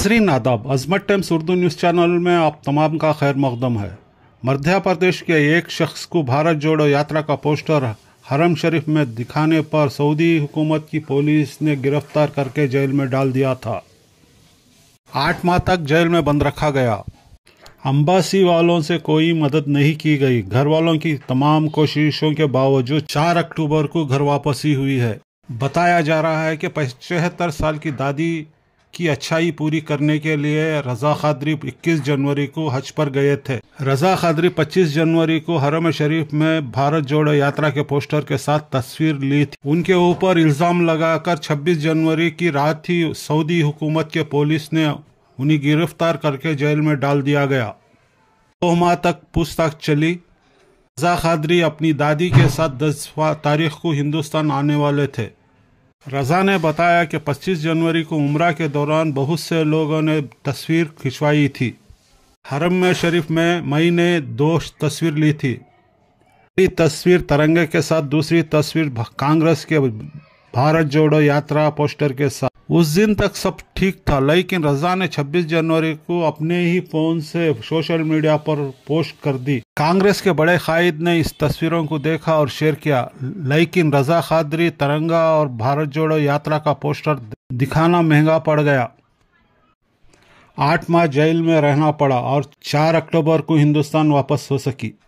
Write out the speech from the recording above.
नाजरीन आदाब, Azmat Times Urdu news channel में आप तमाम का खैर मकदम है। मध्य प्रदेश के एक शख्स को भारत जोड़ो यात्रा का पोस्टर हरम शरीफ में दिखाने पर सऊदी हुकूमत की पुलिस ने गिरफ़्तार करके जेल में डाल दिया था। आठ माह तक जेल में बंद रखा गया। अम्बासी वालों से कोई मदद नहीं की गई। घर वालों की तमाम कोशिशों के बावजूद चार अक्टूबर को घर वापसी हुई है। बताया जा रहा है कि पचहत्तर साल की दादी की अच्छाई पूरी करने के लिए रजा खादरी 21 जनवरी को हज पर गए थे। रजा खादरी 25 जनवरी को हरम शरीफ में भारत जोड़ो यात्रा के पोस्टर के साथ तस्वीर ली थी। उनके ऊपर इल्ज़ाम लगाकर 26 जनवरी की रात ही सऊदी हुकूमत के पुलिस ने उन्हें गिरफ़्तार करके जेल में डाल दिया गया। दो माह तक पूछताछ चली। रजा खादरी अपनी दादी के साथ दस तारीख को हिंदुस्तान आने वाले थे। रजा ने बताया कि 25 जनवरी को उम्र के दौरान बहुत से लोगों ने तस्वीर खिंचवाई थी। हरम में शरीफ में मई ने दो तस्वीर ली थी। पहली तस्वीर तरंगे के साथ, दूसरी तस्वीर कांग्रेस के भारत जोड़ो यात्रा पोस्टर के साथ। उस दिन तक सब ठीक था, लेकिन रजा ने 26 जनवरी को अपने ही फ़ोन से सोशल मीडिया पर पोस्ट कर दी। कांग्रेस के बड़े कायद ने इस तस्वीरों को देखा और शेयर किया। लेकिन रजा खादरी, तरंगा और भारत जोड़ो यात्रा का पोस्टर दिखाना महँगा पड़ गया। आठ माह जेल में रहना पड़ा और चार अक्टूबर को हिंदुस्तान वापस हो सकी।